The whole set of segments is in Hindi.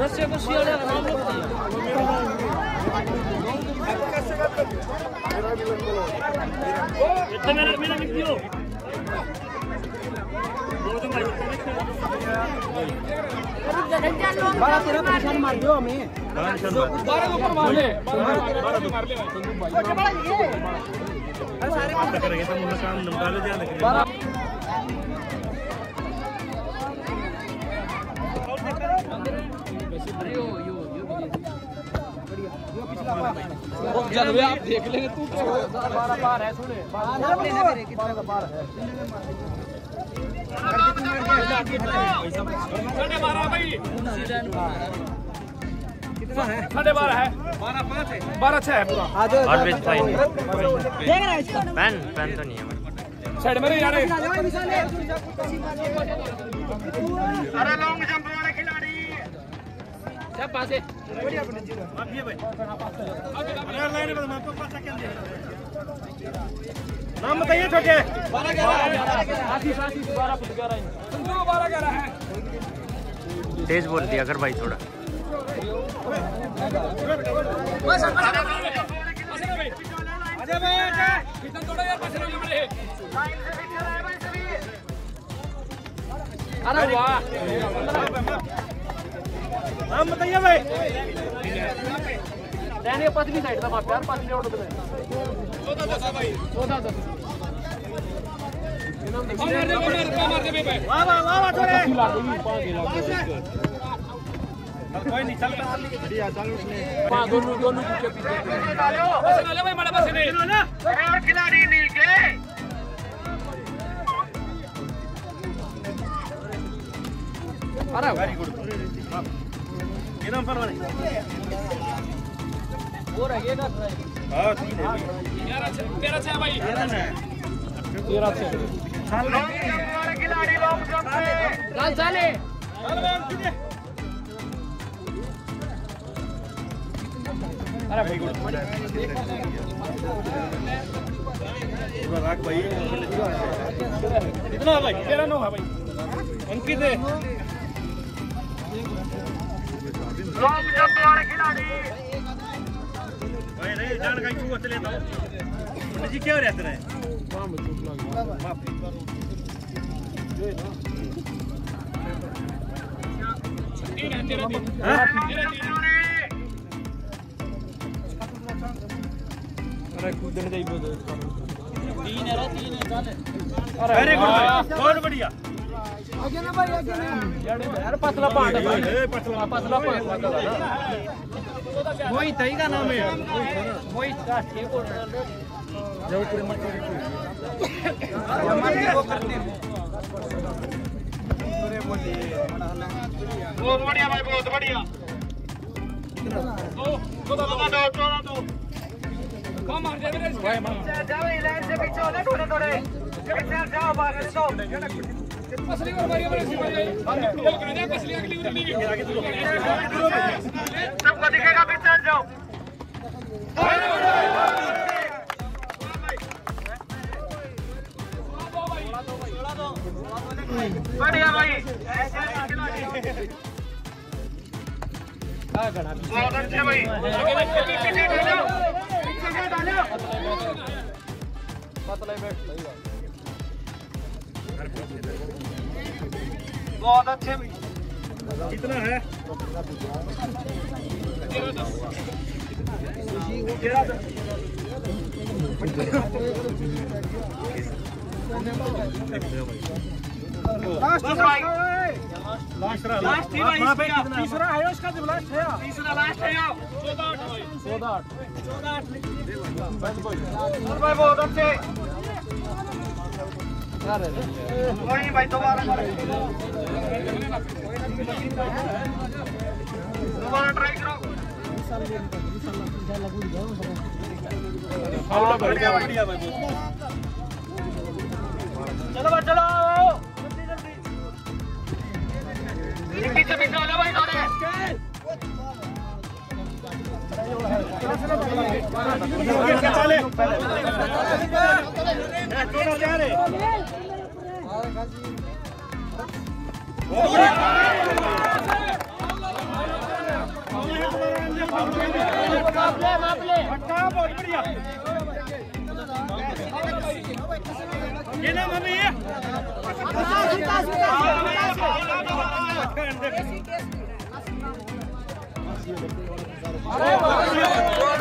रस्से को सियाड़े आराम लगती है इतने मेरा मेरा दियो। बारह तेरह परेशान मार दो हमें बारह के ऊपर मार ले बारह के मार ले करेंगे तो मुझे काम निकाले जाने के लिए बारह आप देख लेंगे तू बारह बार है सुने कितना बार है बारह है बारह है बारह है बारह छह है है है। साइड में यार अरे लॉन्ग जंप वाले सब पासे आप ये भाई यार लाइन में आपको पता क्या नाम बताइए छोटे। आशीष आशीष है तेज बोल दिया अगर भाई थोड़ा। अजय भाई कितना थोड़ा यार पैसे लगे बड़े अरे वाह। नाम बताइए भाई। रहने पतली साइड था वहाँ प्यार पतली रोड पे चौदह दस भाई चौदह दस मार दे मार दे भाई वाह वाह वाह वाह लाख कोई नहीं चल। बढ़िया चल उसने। दोनों दोनों पीछे पीछे। पैसे डाले भाई बड़ा पैसे नहीं खिलाड़ी नीचे अरे वेरी गुड नाम फरमाने और है ये का हाँ तीन है। तेरह छः तेरह छः भाई। तेरह छः। लॉन्ग जंप वाले खिलाड़ी लॉन्ग जंप पे लाल साले। अरे वेरी गुड। राग भाई। कितना है भाई? तेरह नौ है भाई। अंकित है। लॉन्ग जंप वाले खिलाड़ी। भाई नहीं जान का क्यों चले तो पंडित जी क्या रहते रहे तीन है तेरह तीन तेरह तीन अरे कूदने दे बोल तीन है तीन है चाले वेरी गुड भाई बहुत बढ़िया। आगे ना भाई आगे ना यार पतला पाट है भाई पतला पतला पाट वही तई का नाम है वही का ठीक बोल राष्ट्रीय को जो पूरे मत बहुत बढ़िया भाई बहुत बढ़िया दो चौदह दो चौदह दो कम मार दे मेरे भाई जाओ लाइन से पीछे होने थोड़े थोड़े जाओ बाहर से असली और भाई मेरे भाई हम फुटबॉल कर हैं असली अगली उरली सबको दिखेगा पीछे जाओ बढ़िया भाई बहुत अच्छे भाई पीछे डालो पीछे डालो पतला ही बैठ लगेगा बहुत अच्छे। कितना है? तीसरा है उसका जब लास्ट है। तीसरा लास्ट है। चौदह आठ। चौदह आठ। भाई बहुत अच्छे। वही भाई दोबारा दोबारा ट्राई करो बढ़िया बढ़िया भाई चलो भाई चलो जल्दी जल्दी पीछे पीछे जाओ भाई थोड़े चले।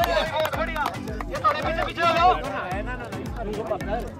ये थोड़े पीछे पीछे हो। जाओ इसका ना भाई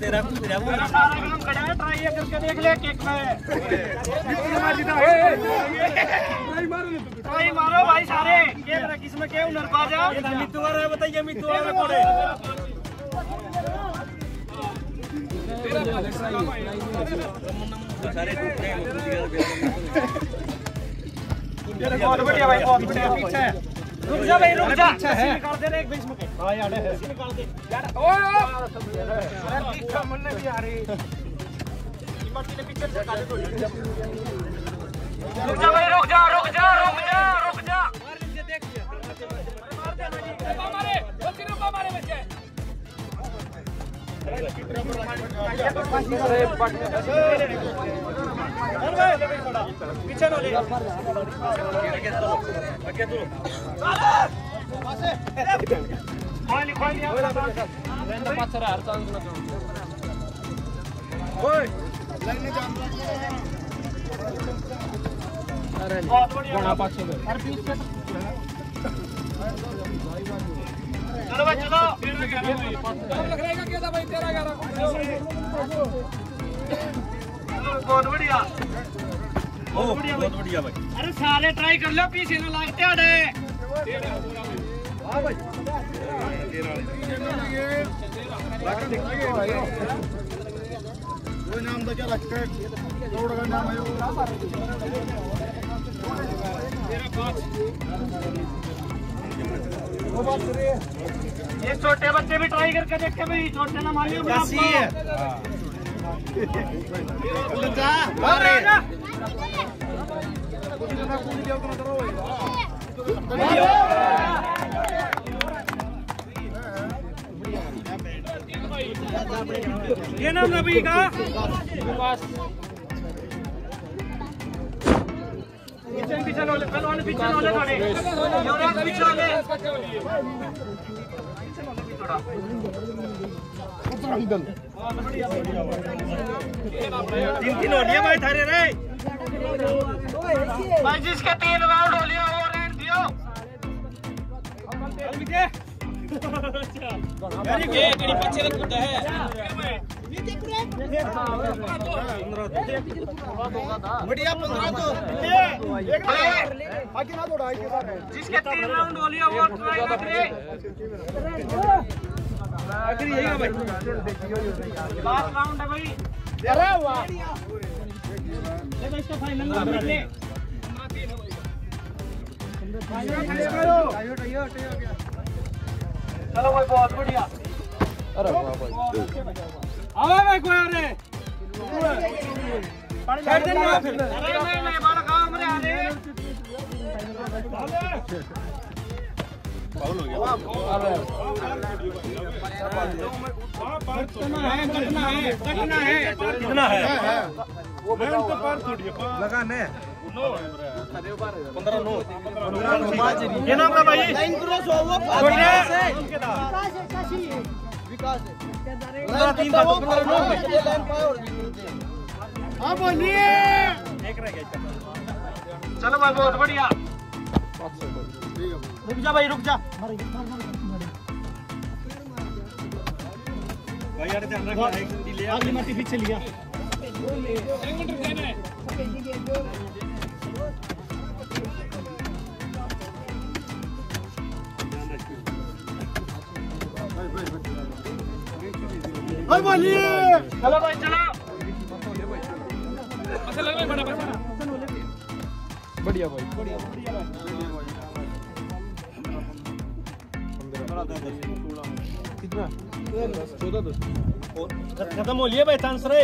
मेरा सारा काम खड़ा है ट्राई करके देख ले केक में ट्राई मारो भाई सारे केक रख इसमें क्या हुनर पा जा मित्तू आ रहा है बताइए मित्तू आ रहा है सारे टूट गए बहुत बढ़िया भाई बहुत बढ़िया पीछे। है रुक जा भाई रुक जा। अच्छा है। निकाल दे रे एक बीच में। हाँ यार निकाल दे। यार अरे पीछे मुन्ने भी आ रही इमरती ने पीछे से काले को रुक जा भाई रुक जा रुक जा रुक जा रुक जा। मारे वो सिर्फ़ मारे बच्चे पीछे नो ले कोई कोई वेंदा पाचरा हर चांस ना पाचशे चलो भाई चलो। लग रहेगा क्या था भाई तेरा ग्यारह बहुत बढ़िया बहुत बढ़िया बहुत बढ़िया भाई। अरे सारे ट्राई कर लो पीछे ना लागते अड़े ये छोटे बच्चे भी ट्राई करके देखे भाई छोटे ना है। ये नाम नबी का? पीछे पीछे लो पहलवान पीछे लो ले थोड़े। युवराज पीछे ले तीन तीन होलियाँ भाई थारे रे। भाई, जिसके तीन राउंड होलियाँ वो रेंट दियो। ये पीछे रख कुत्ता है बढ़िया पंद्रह तो आगे ना दौड़ा जिसके तीन राउंड होलियाँ वो ट्राई आखिर यही है भाई लास्ट राउंड है भाई। अरे वाह ले भाई इसका फाइनल नंबर ले चलो भाई बहुत बढ़िया अरे वाह भाई आवे भाई कोई अरे कर दे ना फिर अरे नहीं नहीं बड़ा काम रे आने कटना है कटना है कटना है? कितना है लगाने ये नाम का भाई? लाइन क्रॉस हो वो छोटे विकास है पंद्रह तीन का पंद्रह नौ लाइन पाए और हाँ बोलिए। चलो भाई बहुत बढ़िया। रुक जा भाई रुक जा। भाई यार ध्यान रखना आगे मत पीछे लिया। भाई बोलिए। चलो भाई चलो। अच्छा लग रहा है बड़ा बच्चा बढ़िया भाई। कितना? खत्म हो लिया भाई चांस रे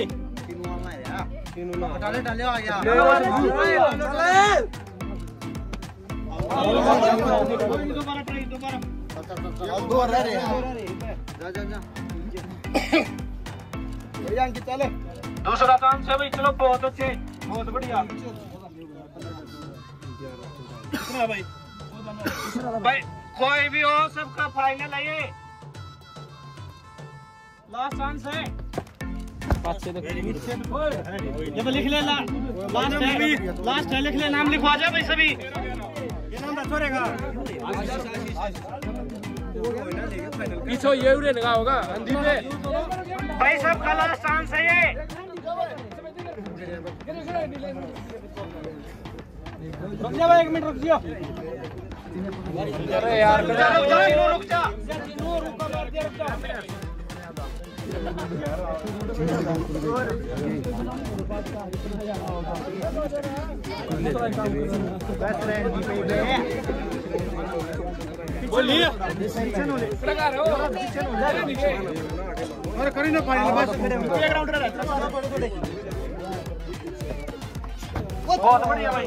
रह दूसरा चांस है भाई चलो। बहुत अच्छे बहुत बढ़िया भाई भाई कोई भी हो, सबका फाइनल है ये। लास्ट चांस है ये तो लिख ले ला लास्ट है लास्ट है लिख ले नाम लिखवा जा भाई सभी। ये नाम रख छोड़ेगा पीछे ये उड़े लगा होगा अंधी में भाई सबका लास्ट चांस है ये। रुक जा भाई एक मिनट रुक जा अरे यार रुक जा रुक जा। तीनों रुक जा रुक जा। करी ना फाइनल बस बहुत बढ़िया भाई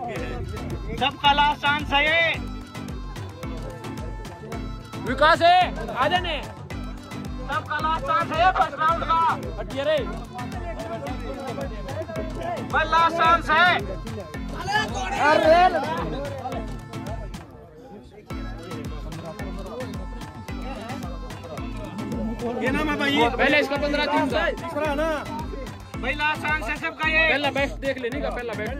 सबका लास्ट चांस है ये। विकास है आ जाने सबका लास्ट चांस है फ़र्स्ट राउंड का। हटिए रे। बस लास्ट चांस है। ये नाम है भाई। पहले इसका पंद्रह तीन था तीसरा ना भाई लास्ट चांस है सबका ये। पहला बेस्ट देख लेने का पहला बेस्ट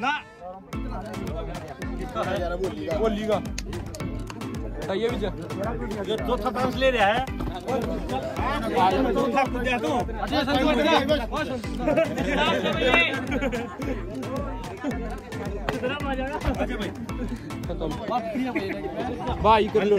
ना ये भी चौथा चांस ले रहा है चौथा दे दूँ भाई कर लो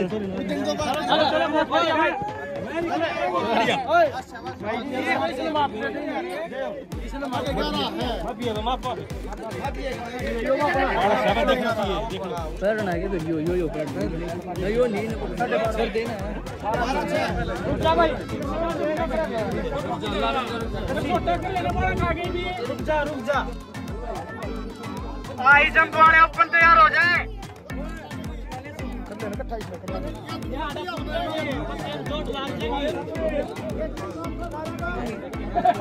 जा रुक जा आई जंप वाले ओपन तैयार हो जाए आई जंप ले लो भाई ये मैडम क्या करते हैं ना एक कानून है अरे खड़े कर